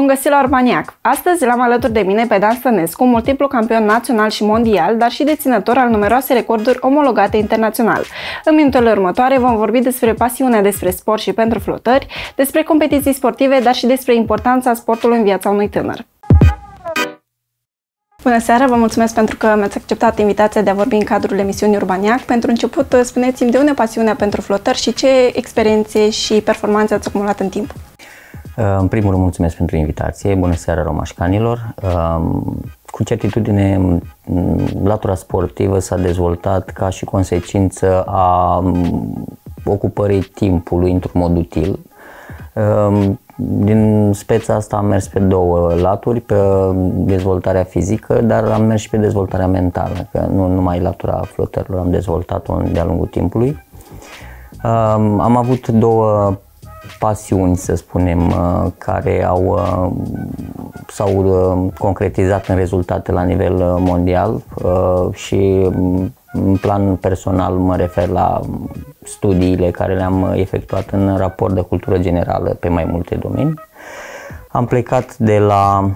Bun găsit la Urbaniac! Astăzi l-am alături de mine pe Dan Stănescu, multiplu campion național și mondial, dar și deținător al numeroase recorduri omologate internațional. În minutele următoare vom vorbi despre pasiunea despre sport și pentru flotări, despre competiții sportive, dar și despre importanța sportului în viața unui tânăr. Bună seara, vă mulțumesc pentru că mi-ați acceptat invitația de a vorbi în cadrul emisiunii Urbaniac. Pentru început, spuneți-mi de unde pasiunea pentru flotări și ce experiențe și performanțe ați acumulat în timp? În primul rând, mulțumesc pentru invitație. Bună seara, romașcanilor. Cu certitudine, latura sportivă s-a dezvoltat ca și consecință a ocupării timpului într-un mod util. Din speța asta am mers pe două laturi, pe dezvoltarea fizică, dar am mers și pe dezvoltarea mentală, că nu numai latura flotărilor am dezvoltat-o de-a lungul timpului. Am avut două pasiuni, să spunem, uh, care au, uh, s-au uh, concretizat în rezultate la nivel mondial și mm, în plan personal mă refer la studiile care le-am efectuat în raport de cultură generală pe mai multe domenii. Am plecat de la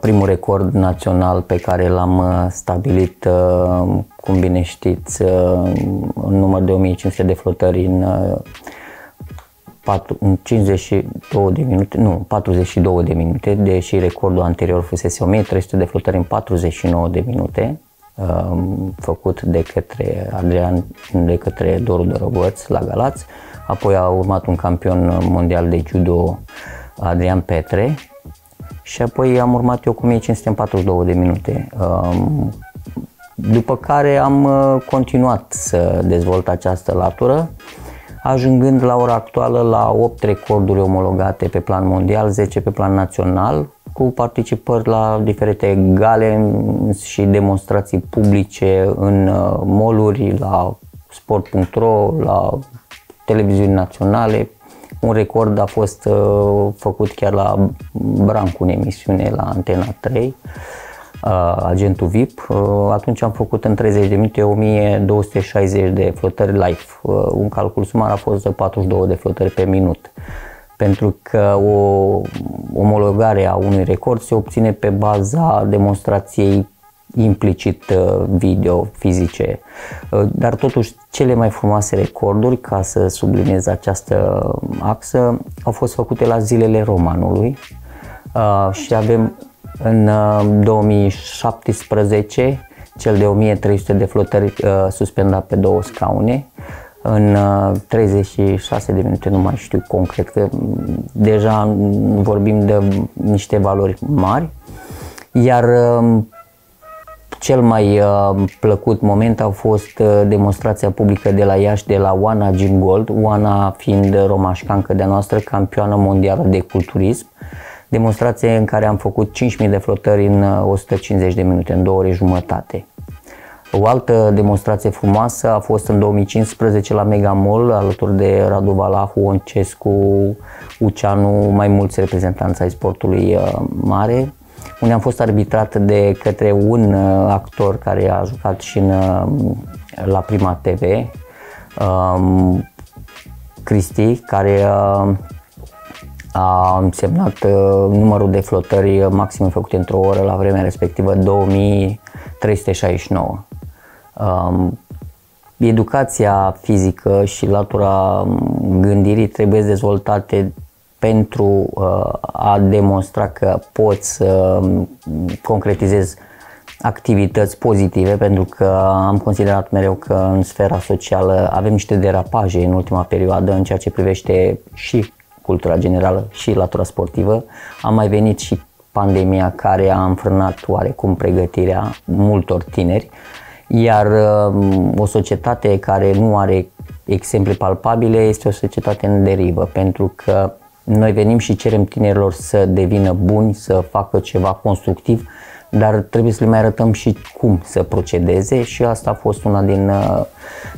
primul record național pe care l-am stabilit, cum bine știți, în număr de 1500 de flotări în 4, 52 de minute, nu, 42 de minute, deși recordul anterior fusese 1300 de flotări în 49 de minute, um, făcut de către Adrian, de către Doru Dărăbăț la Galați. Apoi a urmat un campion mondial de judo, Adrian Petre, și apoi am urmat eu cu 1500 în 42 de minute. Um, după care am uh, continuat să dezvolt această latură ajungând la ora actuală la 8 recorduri omologate pe plan mondial, 10 pe plan național, cu participări la diferite gale și demonstrații publice în uh, moluri, la sport.ro, la televiziuni naționale. Un record a fost uh, făcut chiar la Brancu în emisiune la Antena 3 agentul VIP. Atunci am făcut în 30 de minute 1260 de flotări live. Un calcul sumar a fost de 42 de flotări pe minut. Pentru că o omologare a unui record se obține pe baza demonstrației implicit video fizice. Dar totuși cele mai frumoase recorduri, ca să subliniez această axă, au fost făcute la zilele romanului și avem în 2017, uh, cel de 1300 de flotări uh, suspendat pe două scaune. În 36 uh, de minute, nu mai știu concret, că deja vorbim de niște valori mari. Iar um, cel mai plăcut moment a fost demonstrația publică de la Iași de la Oana Gym Gold, Oana fiind romașcancă de-a noastră, campioană mondială de culturism demonstrație în care am făcut 5.000 de flotări în 150 uh, de minute, în două ore jumătate. O altă demonstrație frumoasă a fost în 2015 la Megamol, alături de Radu Valahu, Oncescu, Uceanu, mai mulți reprezentanți ai sportului uh, mare, unde am fost arbitrat de către un uh, actor care a jucat și în, la Prima TV, um, Cristi, care a însemnat uh, numărul de flotări maxim făcute într-o oră la vremea respectivă 2369. Um, educația fizică și latura gândirii trebuie dezvoltate pentru uh, a demonstra că poți să um, concretizezi activități pozitive, pentru că am considerat mereu că în sfera socială avem niște derapaje în ultima perioadă în ceea ce privește și cultura generală și latura sportivă. A mai venit și pandemia care a înfrânat oarecum pregătirea multor tineri, iar um, o societate care nu are exemple palpabile este o societate în derivă, pentru că noi venim și cerem tinerilor să devină buni, să facă ceva constructiv, dar trebuie să le mai arătăm și cum să procedeze și asta a fost una din uh,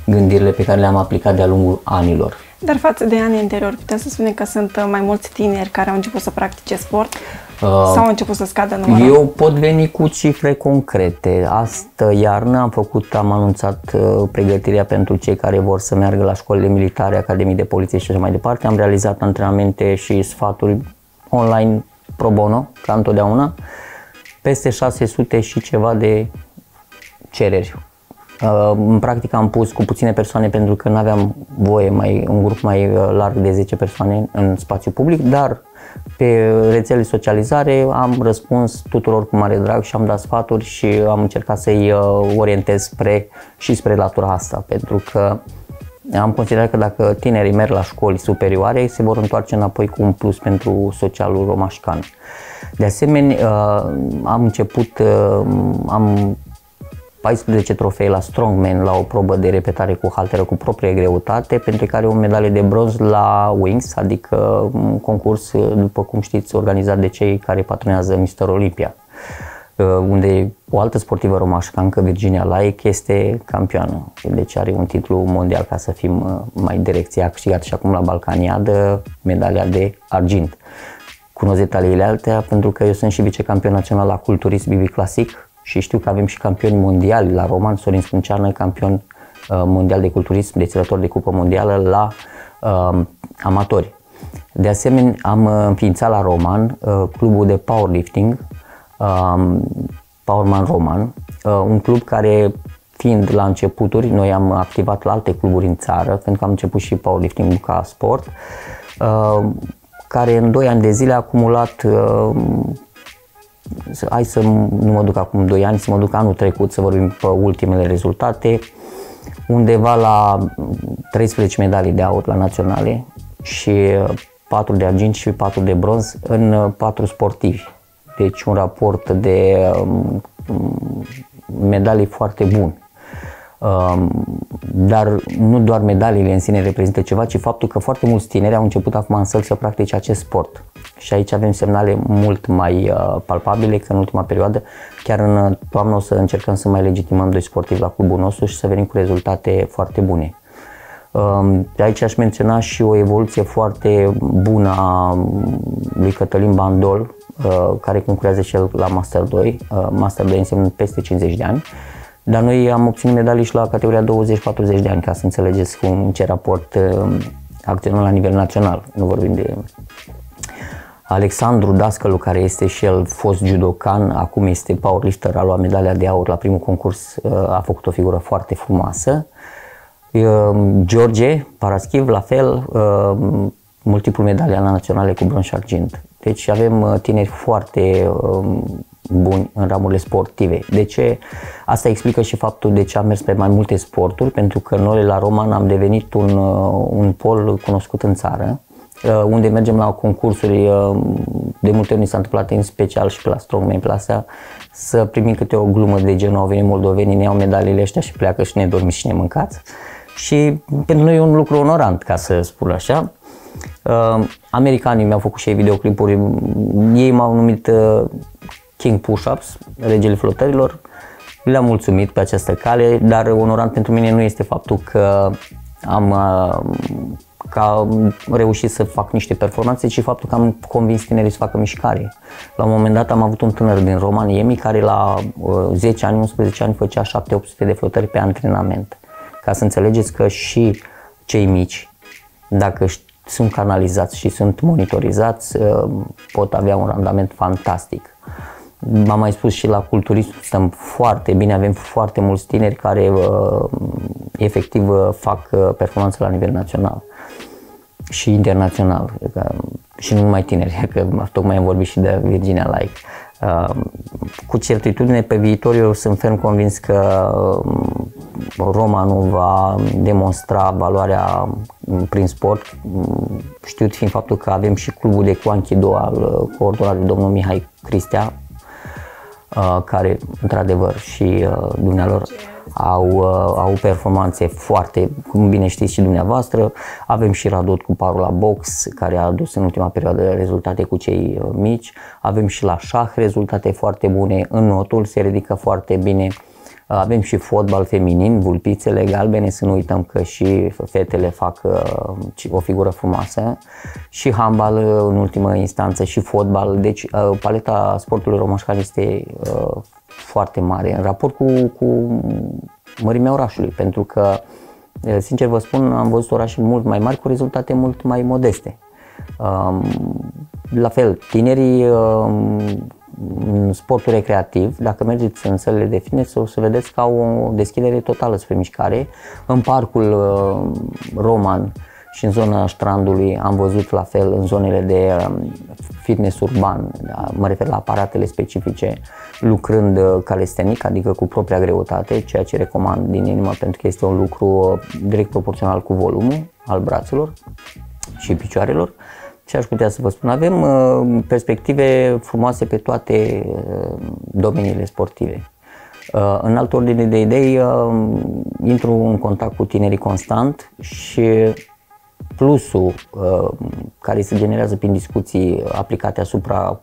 gândirile pe care le-am aplicat de-a lungul anilor. Dar față de anii anterior, putem să spunem că sunt uh, mai mulți tineri care au început să practice sport uh, sau au început să scadă numărul? Eu pot veni cu cifre concrete. Astă iarnă am făcut, am anunțat uh, pregătirea pentru cei care vor să meargă la școlile militare, academii de poliție și așa mai departe. Am realizat antrenamente și sfaturi online pro bono, ca întotdeauna, peste 600 și ceva de cereri. Uh, în practică am pus cu puține persoane pentru că nu aveam voie mai un grup mai uh, larg de 10 persoane în spațiu public, dar pe rețele socializare am răspuns tuturor cu mare drag și am dat sfaturi și am încercat să-i uh, orientez spre și spre latura asta, pentru că am considerat că dacă tinerii merg la școli superioare, se vor întoarce înapoi cu un plus pentru socialul romașcan. De asemenea, uh, am început, uh, am 14 trofei la Strongman la o probă de repetare cu halteră cu proprie greutate, pentru care o medalie de bronz la Wings, adică un concurs, după cum știți, organizat de cei care patronează Mr. Olympia uh, unde o altă sportivă romașcancă, Virginia Laik, este campioană. Deci are un titlu mondial, ca să fim mai direcție. A câștigat și acum la Balcaniadă medalia de argint cunosc detaliile altea pentru că eu sunt și vicecampion național la culturism Bibi Clasic și știu că avem și campioni mondiali la Roman, Sorin Spânceană, campion uh, mondial de culturism, deținător de cupă mondială la uh, amatori. De asemenea, am uh, înființat la Roman uh, clubul de powerlifting, uh, Powerman Roman, uh, un club care fiind la începuturi, noi am activat la alte cluburi în țară, pentru că am început și powerlifting ca sport. Uh, care în 2 ani de zile a acumulat uh, hai să nu mă duc acum 2 ani, să mă duc anul trecut să vorbim pe ultimele rezultate, undeva la 13 medalii de aur la naționale și 4 de argint și 4 de bronz în 4 sportivi. Deci un raport de um, medalii foarte bun. Um, dar nu doar medaliile în sine reprezintă ceva, ci faptul că foarte mulți tineri au început acum în săl să practice acest sport. Și aici avem semnale mult mai uh, palpabile că în ultima perioadă, chiar în toamnă o să încercăm să mai legitimăm doi sportivi la clubul nostru și să venim cu rezultate foarte bune. Um, de aici aș menționa și o evoluție foarte bună a lui Cătălin Bandol, uh, care concurează și el la Master 2. Uh, Master 2 înseamnă peste 50 de ani dar noi am obținut medalii și la categoria 20-40 de ani, ca să înțelegeți cum ce raport uh, acționăm la nivel național. Nu vorbim de Alexandru Dascălu, care este și el fost judocan, acum este powerlifter, a luat medalia de aur la primul concurs, uh, a făcut o figură foarte frumoasă. Uh, George Paraschiv, la fel, multiplu medalia la naționale cu bronz și argint. Deci avem tineri foarte um, buni în ramurile sportive. De ce? Asta explică și faptul de ce am mers pe mai multe sporturi, pentru că noi la Roman am devenit un, uh, un pol cunoscut în țară, uh, unde mergem la concursuri, uh, de multe ori ni s-a întâmplat în special și pe la Strongman, pe la astea, să primim câte o glumă de genul, au venit moldovenii, ne iau medaliile ăștia și pleacă și ne dormi și ne mâncați. Și pentru noi e un lucru onorant, ca să spun așa. Uh, americanii mi-au făcut și ei videoclipuri, ei m-au numit uh, King Push-Ups, regele flotărilor. Le-am mulțumit pe această cale, dar onorant pentru mine nu este faptul că am că am reușit să fac niște performanțe, ci faptul că am convins tinerii să facă mișcare. La un moment dat am avut un tânăr din România, care la 10 uh, ani, 11 ani făcea 7-800 de flotări pe antrenament. Ca să înțelegeți că și cei mici, dacă sunt canalizați și sunt monitorizați, uh, pot avea un randament fantastic. M-am mai spus și la culturism, stăm foarte bine, avem foarte mulți tineri care uh, efectiv uh, fac uh, performanță la nivel național și internațional că, și nu numai tineri, că tocmai am vorbit și de Virginia Like. Uh, cu certitudine pe viitor eu sunt ferm convins că uh, Roma nu va demonstra valoarea prin sport, știut fiind faptul că avem și clubul de Cuanchido al uh, coordonat de domnul Mihai Cristea, Uh, care într-adevăr și uh, dumnealor au, uh, au performanțe foarte, cum bine știți și dumneavoastră. Avem și Radot cu parul la box, care a adus în ultima perioadă rezultate cu cei mici. Avem și la șah rezultate foarte bune. În notul se ridică foarte bine avem și fotbal feminin, vulpițele galbene, să nu uităm că și fetele fac uh, o figură frumoasă. Și handbal uh, în ultimă instanță și fotbal. Deci uh, paleta sportului romașcan este foarte mare în raport cu, cu mărimea orașului, pentru că, sincer vă spun, am văzut orașe mult mai mari cu rezultate mult mai modeste. Um, la fel, tinerii în sportul recreativ, dacă mergeți în sălile de fitness, o să vedeți că au o deschidere totală spre mișcare. În parcul Roman și în zona strandului am văzut la fel în zonele de fitness urban, da, mă refer la aparatele specifice, lucrând calistenic, adică cu propria greutate, ceea ce recomand din inimă pentru că este un lucru direct proporțional cu volumul al brațelor și picioarelor. Ce aș putea să vă spun? Avem uh, perspective frumoase pe toate uh, domeniile sportive. Uh, în altă ordine de idei, uh, intru în contact cu tinerii constant și plusul uh, care se generează prin discuții aplicate asupra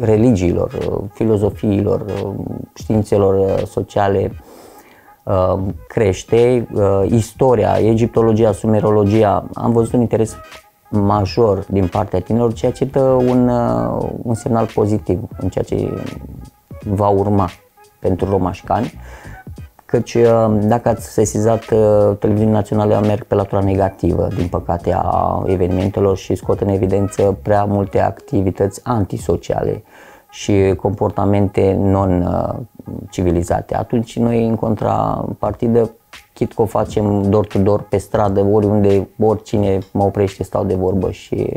religiilor, uh, filozofiilor, uh, științelor uh, sociale, uh, crește, uh, istoria, egiptologia, sumerologia, am văzut un interes major din partea tinerilor, ceea ce dă un, uh, un semnal pozitiv în ceea ce va urma pentru romașcani, căci uh, dacă ați sesizat uh, televiziunea națională merg pe latura negativă, din păcate, a evenimentelor și scot în evidență prea multe activități antisociale și comportamente non-civilizate. Atunci noi, în contrapartidă, chit că o facem dor to door pe stradă, oriunde, oricine mă oprește, stau de vorbă și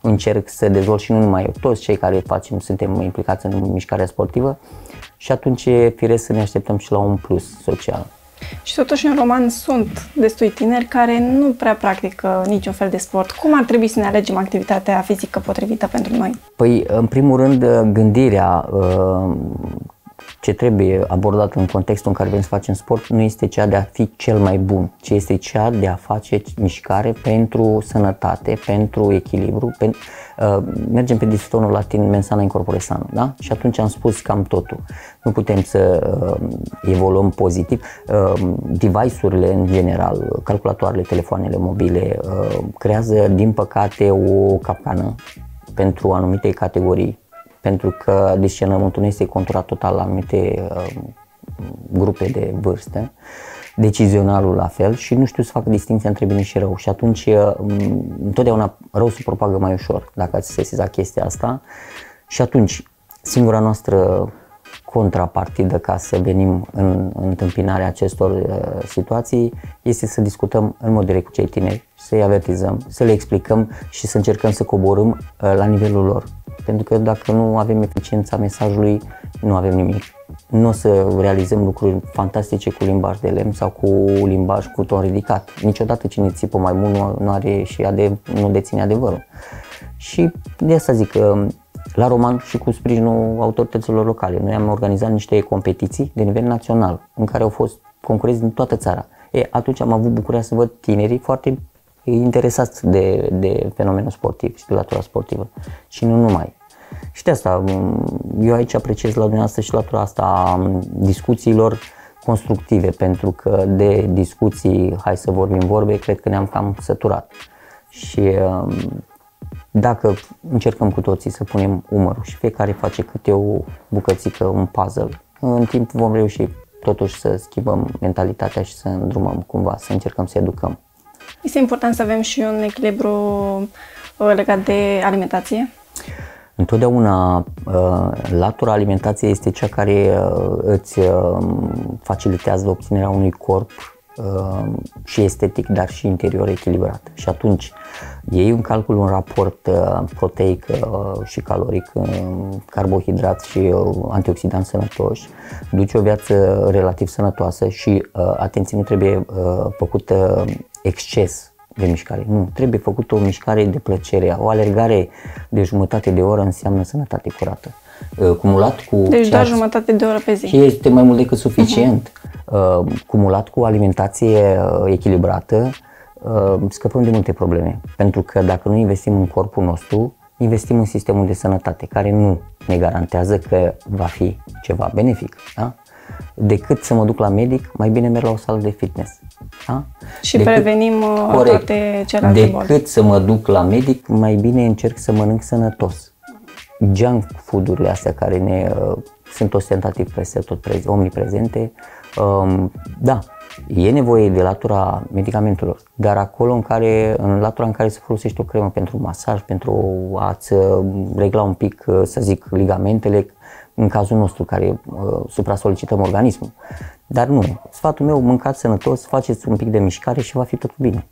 încerc să dezvolt și nu numai eu, toți cei care facem, suntem implicați în mișcarea sportivă și atunci e firesc să ne așteptăm și la un plus social. Și totuși în roman sunt destui tineri care nu prea practică niciun fel de sport. Cum ar trebui să ne alegem activitatea fizică potrivită pentru noi? Păi, în primul rând, gândirea uh, ce trebuie abordat în contextul în care vrem să facem sport nu este cea de a fi cel mai bun, ci este cea de a face mișcare pentru sănătate, pentru echilibru. Pen, uh, mergem pe distonul latin mensana incorpore sano, da? Și atunci am spus cam totul. Nu putem să uh, evoluăm pozitiv. Uh, device-urile în general, calculatoarele, telefoanele mobile, uh, creează din păcate o capcană pentru anumite categorii pentru că discernământul nu este conturat total la anumite uh, grupe de vârstă, decizionalul la fel și nu știu să facă distinția între bine și rău. Și atunci uh, întotdeauna rău se propagă mai ușor dacă ați sesizat chestia asta. Și atunci singura noastră contrapartidă ca să venim în, în întâmpinarea acestor uh, situații este să discutăm în mod direct cu cei tineri, să-i avertizăm, să le explicăm și să încercăm să coborâm uh, la nivelul lor. Pentru că dacă nu avem eficiența mesajului, nu avem nimic. Nu o să realizăm lucruri fantastice cu limbaj de lemn sau cu limbaj cu ton ridicat. Niciodată cine țipă mai mult nu, nu are și adev, nu deține adevărul. Și de asta zic că la Roman și cu sprijinul autorităților locale. Noi am organizat niște competiții de nivel național în care au fost concurenți din toată țara. E, atunci am avut bucuria să văd tinerii foarte interesați de, de fenomenul sportiv și de latura sportivă și nu numai. Și de asta, eu aici apreciez la dumneavoastră și latura asta a discuțiilor constructive, pentru că de discuții, hai să vorbim vorbe, cred că ne-am cam săturat. Și um, dacă încercăm cu toții să punem umărul și fiecare face câte o bucățică, un puzzle, în timp vom reuși totuși să schimbăm mentalitatea și să îndrumăm cumva, să încercăm să educăm. Este important să avem și un echilibru uh, legat de alimentație? Întotdeauna uh, latura alimentației este cea care uh, îți facilitează obținerea unui corp și estetic, dar și interior echilibrat. Și atunci iei în calcul un raport proteic și caloric, carbohidrat și antioxidanți sănătoși, duci o viață relativ sănătoasă și, atenție, nu trebuie făcută exces de mișcare. Nu, trebuie făcută o mișcare de plăcere. O alergare de jumătate de oră înseamnă sănătate curată. Uh, cumulat cu... Deci doar jumătate de oră pe zi. Și este mai mult decât suficient. Uh-huh. Cumulat cu alimentație uh, echilibrată, uh, scăpăm de multe probleme. Pentru că dacă nu investim în corpul nostru, investim în sistemul de sănătate, care nu ne garantează că va fi ceva benefic. Da? Decât să mă duc la medic, mai bine merg la o sală de fitness. Da? Și decât, prevenim uh, corect, toate celelalte Decât boli. să mă duc la medic, mai bine încerc să mănânc sănătos. Junk food-urile astea care ne uh, sunt ostentativ peste tot preze, omniprezente, um, da, E nevoie de latura medicamentelor, dar acolo în care, în latura în care se folosește o cremă pentru masaj, pentru a-ți uh, regla un pic, uh, să zic, ligamentele, în cazul nostru, care uh, supra-solicităm organismul. Dar nu, sfatul meu, mâncați sănătos, faceți un pic de mișcare și va fi totul bine.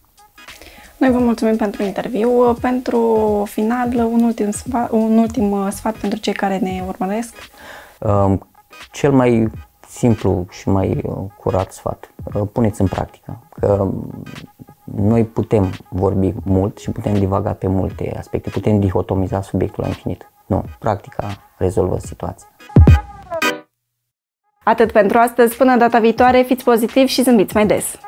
Noi vă mulțumim pentru interviu. Pentru final, un ultim, sfat, un ultim sfat pentru cei care ne urmăresc. Um, cel mai simplu și mai uh, curat sfat. Uh, puneți în practică că noi putem vorbi mult și putem divaga pe multe aspecte, putem dihotomiza subiectul la infinit. Nu, practica rezolvă situația. Atât pentru astăzi, până data viitoare, fiți pozitivi și zâmbiți mai des!